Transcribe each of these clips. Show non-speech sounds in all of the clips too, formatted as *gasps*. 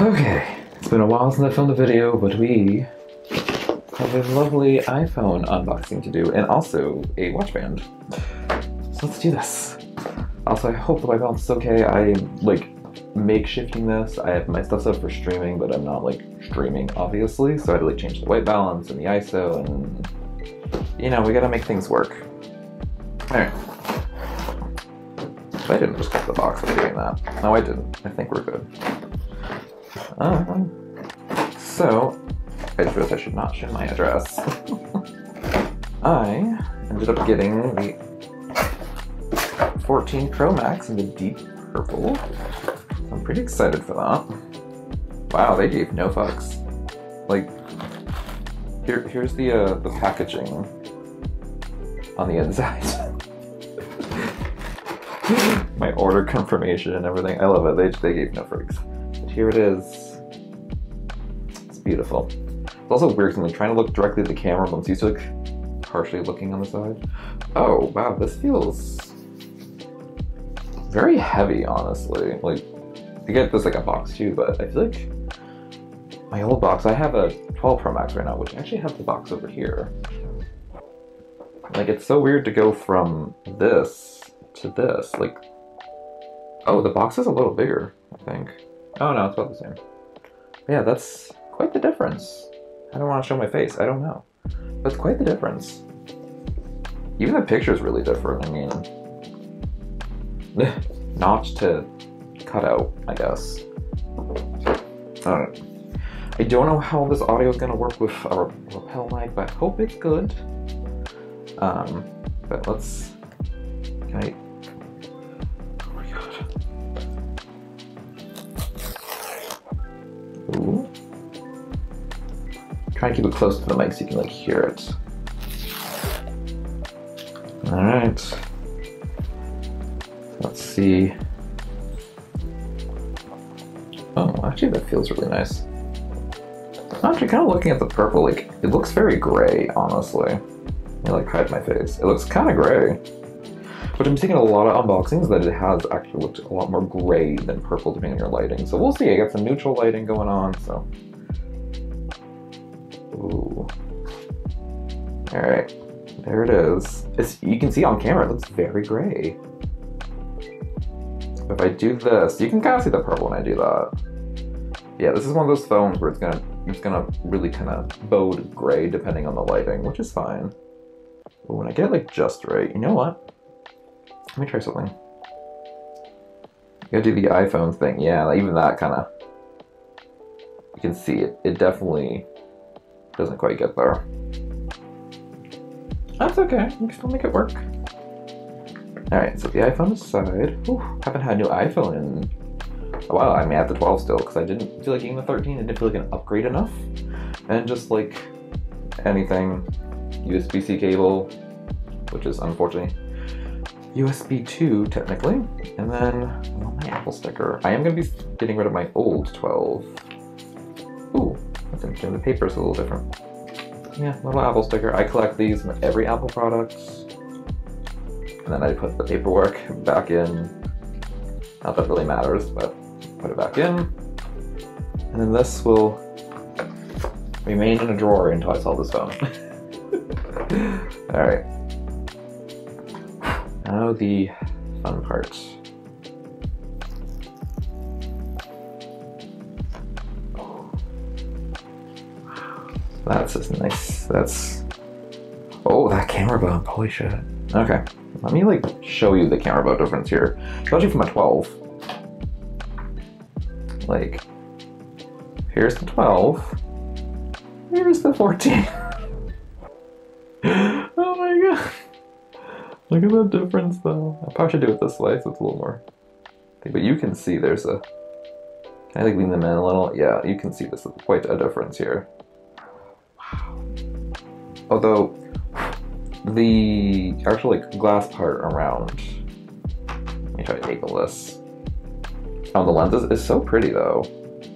Okay, it's been a while since I filmed a video, but we have a lovely iPhone unboxing to do, and also a watch band. So let's do this. Also, I hope the white balance is okay. I like makeshifting this. I have my stuff set up for streaming, but I'm not like streaming, obviously. So I had to like change the white balance and the ISO, and you know, we gotta make things work. Alright. I didn't just cut the box by doing that. No, I didn't. I think we're good. Um, so, I realized I should not show my address. *laughs* I ended up getting the 14 Pro Max in the deep purple. I'm pretty excited for that. Wow, they gave no fucks. Like, here, here's the uh, the packaging on the inside. *laughs* My order confirmation and everything. I love it. They, they gave no freaks. But here it is. It's beautiful. It's also weird because I'm trying to look directly at the camera, but I'm used to like partially looking on the side. Oh wow, this feels very heavy, honestly. Like, you get this like a box too, but I feel like my old box, I have a 12 Pro Max right now, which actually has the box over here. Like, it's so weird to go from this to this. Like, oh, the box is a little bigger, I think. Oh no, it's about the same. But yeah, that's quite the difference. I don't want to show my face, I don't know. That's quite the difference. Even the picture is really different, I mean, *laughs* notch to cut out, I guess. Alright. I don't know how this audio is gonna work with a lapel mic, but I hope it's good. Um, but let's. Can I? Try to keep it close to the mic so you can like hear it. All right. Let's see. Oh, actually, that feels really nice. I'm actually kind of looking at the purple, like, it looks very gray, honestly. I like hide my face. It looks kind of gray. But I'm seeing a lot of unboxings that it has actually looked a lot more gray than purple depending on your lighting. So we'll see. I got some neutral lighting going on, so. Ooh. Alright. There it is. It's, you can see on camera, it looks very gray. If I do this, you can kind of see the purple when I do that. Yeah, this is one of those phones where it's gonna it's gonna really kind of bode gray depending on the lighting, which is fine. But when I get it like just right, you know what? Let me try something. You gotta do the iPhone thing. Yeah, even that kind of you can see it. It definitely doesn't quite get there. That's okay. We can still make it work. Alright, so the iPhone aside, whew, haven't had a new iPhone in a while. I mean, I have the 12 still because I didn't feel like getting the 13. It didn't feel like an upgrade enough. And just like anything, USB-C cable, which is unfortunately USB 2 technically, and then well, my Apple sticker. I am going to be getting rid of my old 12. Ooh, that's interesting. The paper is a little different. Yeah, little Apple sticker. I collect these in every Apple product. And then I put the paperwork back in. Not that it really matters, but put it back in. And then this will remain in a drawer until I sell this phone. *laughs* Alright. Now the fun part. That's just nice. That's. Oh, that camera bump. Holy shit. Okay. Let me like show you the camera bump difference here. Especially from a 12. Like, here's the 12. Here's the 14. *laughs* oh my god. Look at the difference though. I probably should do it this way so it's a little more. But you can see there's a. Can I like lean them in a little? Yeah, you can see this is quite a difference here. Although the actual like glass part around. Let me try to angle this. On the lenses is so pretty though.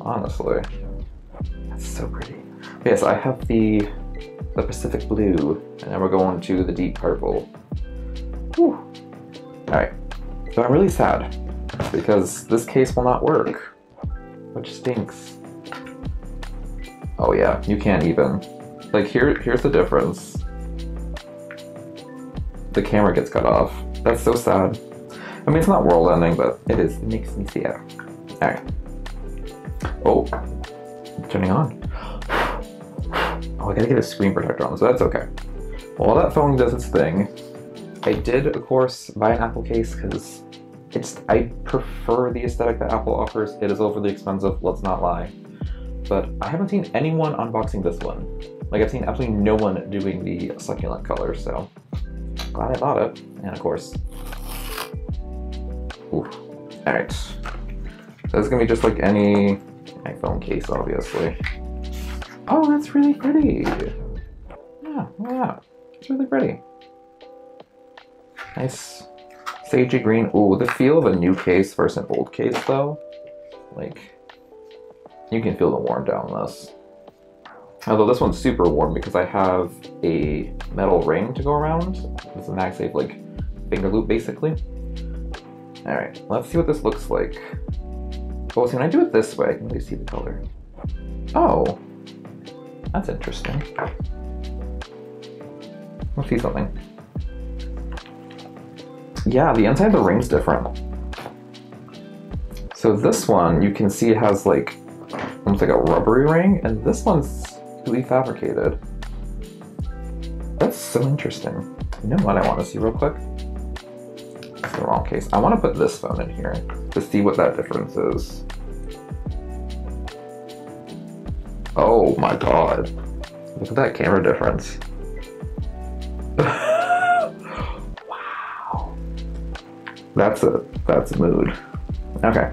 Honestly, that's so pretty. Yes, I have the the Pacific blue, and then we're going to the deep purple. Whew. Alright, so I'm really sad because this case will not work, which stinks. Oh yeah, you can't even. Like here, here's the difference. The camera gets cut off. That's so sad. I mean, it's not world ending, but it is. It makes me sad. Alright. Oh, turning on. *gasps* Oh, I gotta get a screen protector on, so that's okay. While that phone does its thing, I did, of course, buy an Apple case because it's I prefer the aesthetic that Apple offers. It is overly expensive, let's not lie. But I haven't seen anyone unboxing this one. Like I've seen absolutely no one doing the succulent color, so glad I bought it. And of course, ooh. All right. So it's gonna be just like any iPhone case, obviously. Oh, that's really pretty. Yeah, yeah, it's really pretty. Nice sagey green. Ooh, the feel of a new case versus an old case, though. Like, you can feel the warm down on this. Although this one's super warm because I have a metal ring to go around. It's a MagSafe like finger loop basically. Alright, let's see what this looks like. Oh, see when I do it this way, I can really see the color. Oh, that's interesting. Let's see something. Yeah, the inside of the ring's different. So this one, you can see it has like almost like a rubbery ring, and this one's completely fabricated. That's so interesting. You know what I want to see real quick? It's the wrong case. I want to put this phone in here to see what that difference is. Oh my god. Look at that camera difference. *laughs* wow. That's a that's a mood. Okay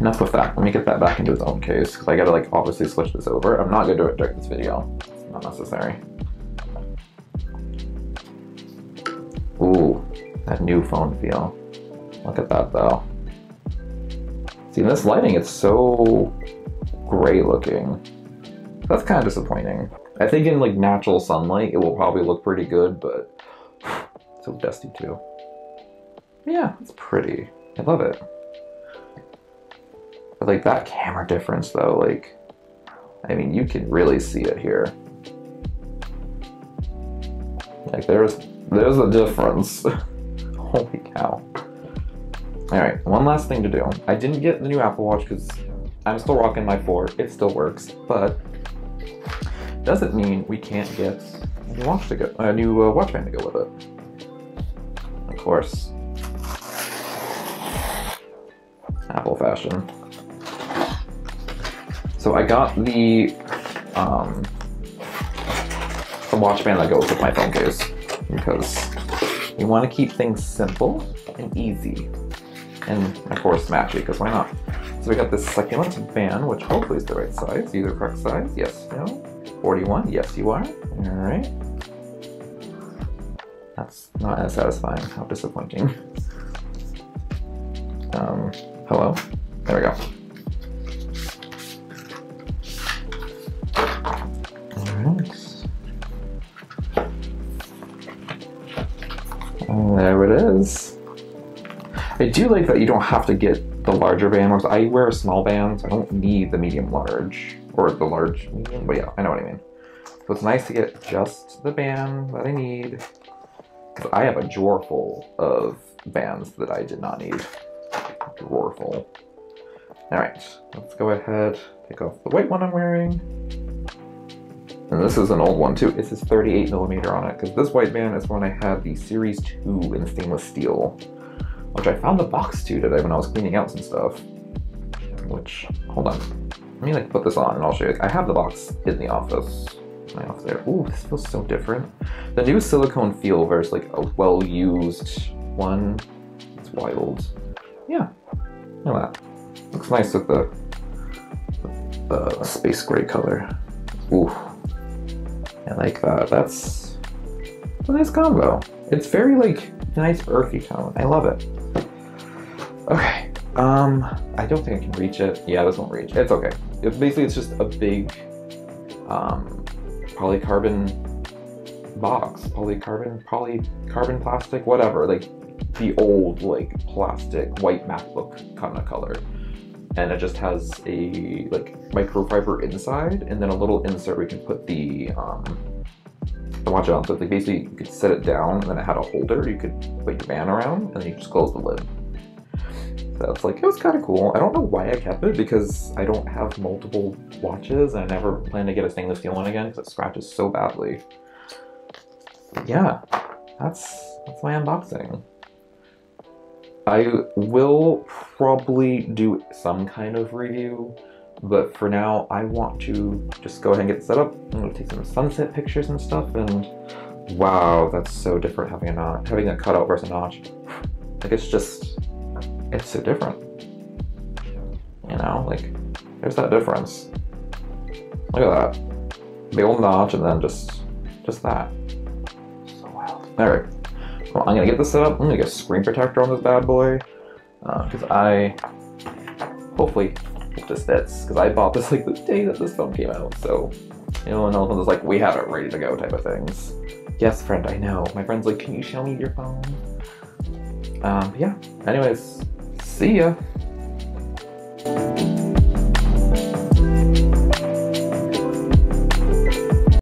enough with that. Let me get that back into its own case because I gotta like obviously switch this over. I'm not gonna do it during this video. It's not necessary. Ooh, that new phone feel. Look at that though. See, in this lighting, it's so gray looking. That's kind of disappointing. I think in like natural sunlight, it will probably look pretty good, but *sighs* so dusty too. Yeah, it's pretty. I love it. But like that camera difference though, like, I mean, you can really see it here. Like there's, there's a difference. *laughs* Holy cow. All right, one last thing to do. I didn't get the new Apple Watch because I'm still rocking my 4. It still works, but doesn't mean we can't get a new watch to go, a new uh, watch band to go with it. Of course. Apple fashion. So I got the um, the watch band that goes with my phone case because you want to keep things simple and easy, and of course matchy because why not? So we got this succulent band, which hopefully is the right size. Is either correct size, yes, no. 41, yes you are. All right. That's not as satisfying. How disappointing. *laughs* Um, hello? There we go. I do like that you don't have to get the larger band, because I wear a small band, so I don't need the medium large, or the large medium, but yeah, I know what I mean. So it's nice to get just the band that I need, because I have a drawer full of bands that I did not need. Drawer full. Alright, let's go ahead, take off the white one I'm wearing. And this is an old one too. It says 38 millimeter on it because this white band is one I had the Series 2 in stainless steel, which I found the box too today when I was cleaning out some stuff. Which, hold on, let me like put this on and I'll show you. I have the box in the office. My office there. Ooh, this feels so different. The new silicone feel versus like a well-used one. It's wild. Yeah, look at that. Looks nice with the, the space gray color. Ooh. I like that. That's a nice combo. It's very like nice earthy tone. I love it. Um, I don't think I can reach it. Yeah, this won't reach. It's okay. It, basically, it's just a big um, polycarbon box, polycarbon, polycarbon plastic, whatever, like the old like plastic white MacBook kind of color. And it just has a like microfiber inside, and then a little insert we can put the um, the watch on. So like basically you could set it down, and then it had a holder you could put your band around, and then you just close the lid. So it's like it was kind of cool. I don't know why I kept it because I don't have multiple watches, and I never plan to get a stainless steel one again because it scratches so badly. Yeah, that's that's my unboxing. I will probably do some kind of review, but for now, I want to just go ahead and get set up. I'm gonna take some sunset pictures and stuff, and wow, that's so different having a notch, having a cutout versus a notch. *sighs* Like it's just, it's so different. You know, like there's that difference. Look at that, big old notch, and then just, just that. So wild. All right. Well, I'm gonna get this set up. I'm gonna get a screen protector on this bad boy. Because uh, I, hopefully, this fits. Because I bought this like the day that this phone came out. So, you know, and all of like, we have it ready to go type of things. Yes, friend, I know. My friend's like, can you show me your phone? Um, yeah. Anyways, see ya.